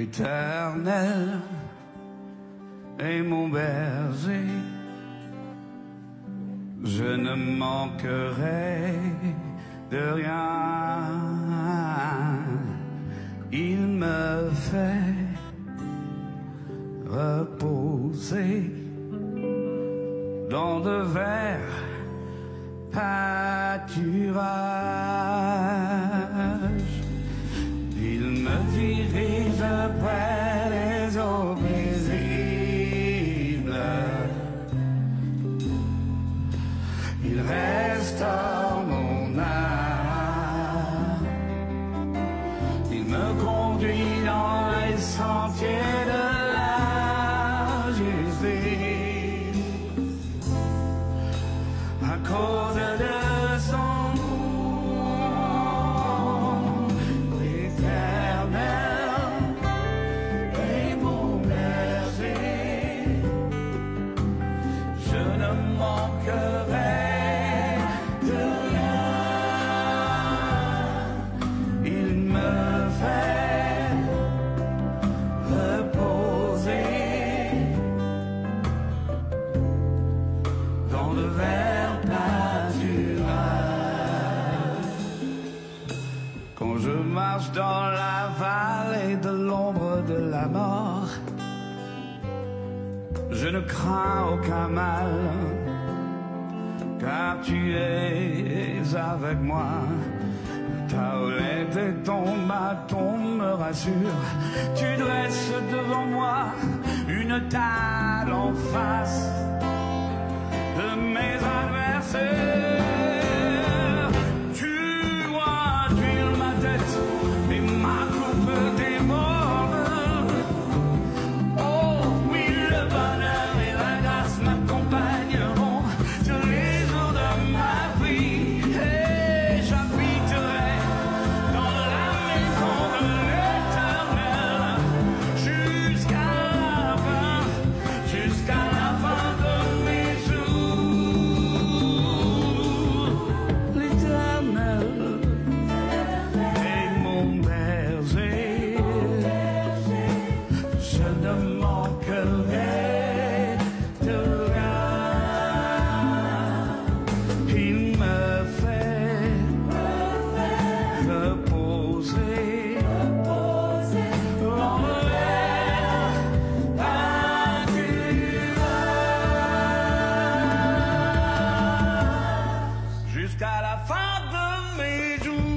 L'éternel est mon berger, je ne manquerai de rien. Il me fait reposer dans de verts pâturages. Me conduit dans les sentiers de je marche dans la vallée de l'ombre de la mort, je ne crains aucun mal, car tu es avec moi. Ta houlette et ton bâton me rassurent. Tu dresses devant moi une table en face Jusqu'à la fin de